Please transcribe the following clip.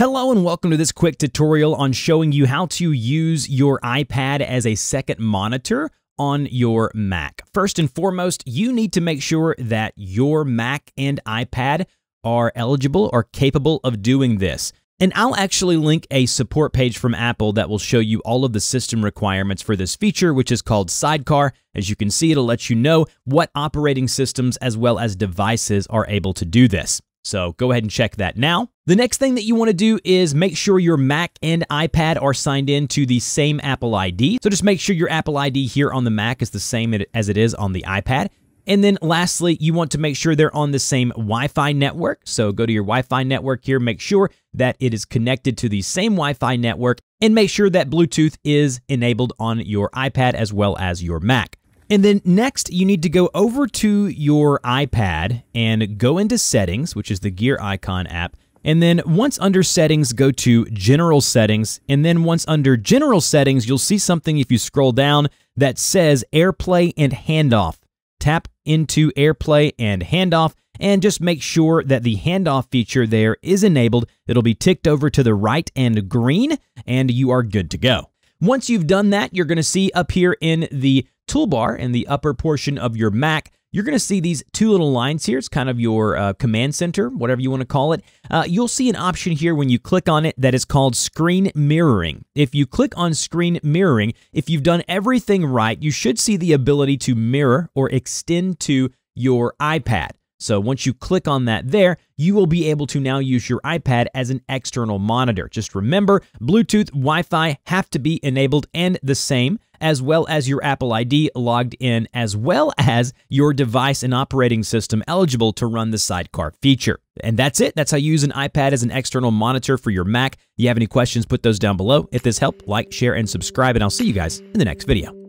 Hello and welcome to this quick tutorial on showing you how to use your iPad as a second monitor on your Mac. First and foremost, you need to make sure that your Mac and iPad are eligible or capable of doing this. And I'll actually link a support page from Apple that will show you all of the system requirements for this feature, which is called Sidecar. As you can see, it'll let you know what operating systems as well as devices are able to do this. So go ahead and check that now. The next thing that you want to do is make sure your Mac and iPad are signed in to the same Apple ID. So just make sure your Apple ID here on the Mac is the same as it is on the iPad. And then lastly, you want to make sure they're on the same Wi-Fi network. So go to your Wi-Fi network here, make sure that it is connected to the same Wi-Fi network, and make sure that Bluetooth is enabled on your iPad as well as your Mac. And then next, you need to go over to your iPad and go into Settings, which is the Gear Icon app. And then once under Settings, go to General Settings. And then once under General Settings, you'll see something if you scroll down that says AirPlay and Handoff. Tap into AirPlay and Handoff and just make sure that the handoff feature there is enabled. It'll be ticked over to the right and green, and you are good to go. Once you've done that, you're going to see up here in the toolbar in the upper portion of your Mac, you're going to see these two little lines here. It's kind of your uh, command center, whatever you want to call it. Uh, you'll see an option here when you click on it that is called screen mirroring. If you click on screen mirroring, if you've done everything right, you should see the ability to mirror or extend to your iPad. So once you click on that there, you will be able to now use your iPad as an external monitor. Just remember, Bluetooth, Wi-Fi have to be enabled and the same, as well as your Apple ID logged in, as well as your device and operating system eligible to run the sidecar feature. And that's it. That's how you use an iPad as an external monitor for your Mac. If you have any questions, put those down below. If this helped, like, share, and subscribe, and I'll see you guys in the next video.